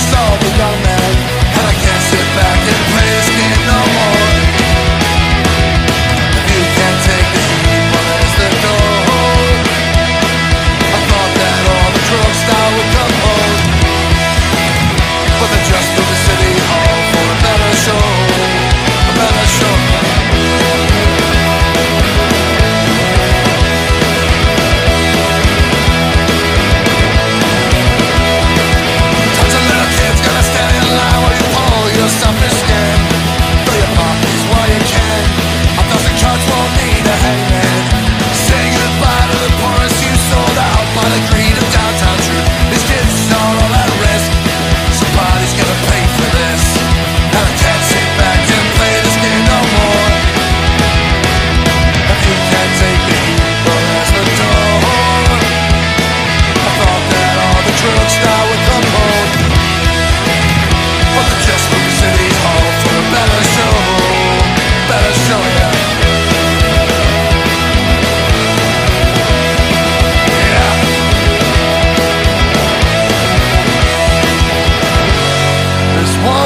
it's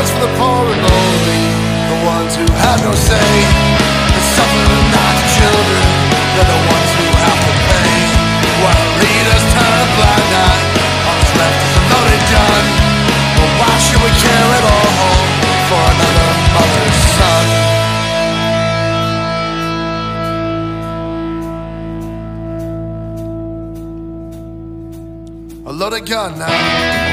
ones for the poor and lonely, the ones who have no say, the suffering not children, they're the ones who have to pay. While leaders turn a blind eye, all that's left is a loaded gun. But why should we care at all for another mother's son? A loaded gun now.